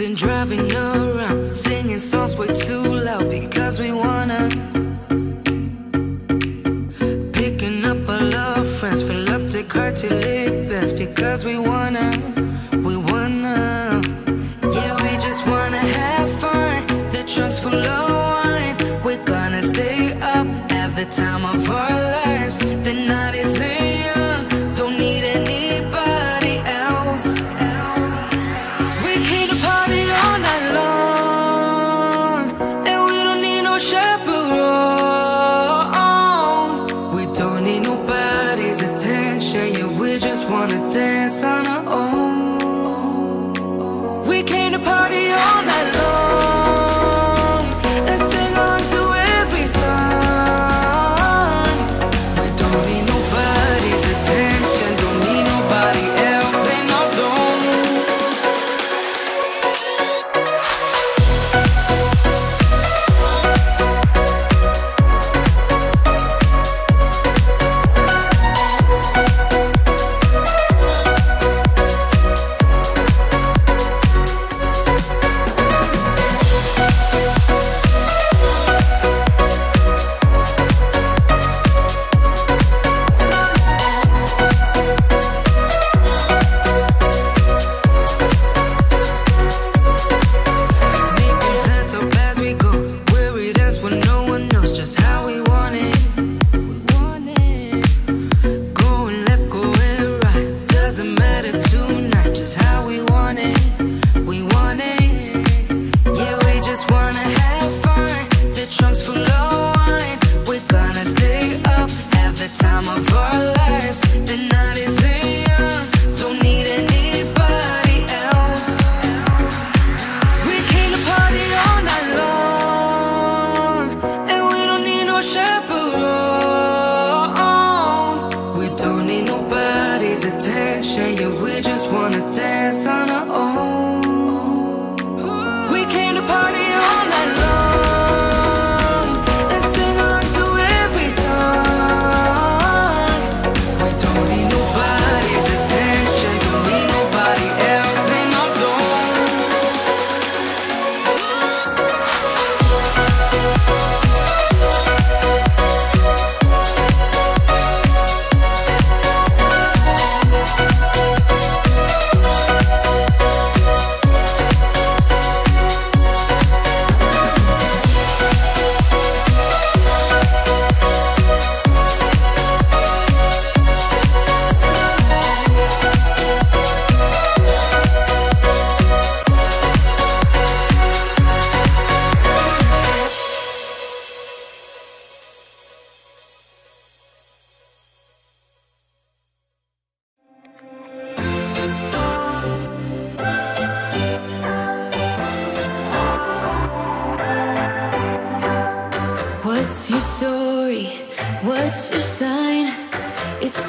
been driving around, singing songs way too loud because we wanna. Picking up a love friends from love to car to because we wanna, we wanna. Yeah, we just wanna have fun. The trunk's full of wine. We're gonna stay up, have the time of our lives. The night is wanna dance. just how we wanna have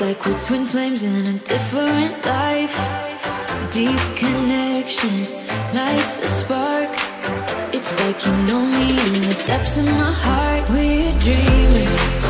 Like we're twin flames in a different life. Deep connection lights a spark. It's like you know me in the depths of my heart. We're dreamers.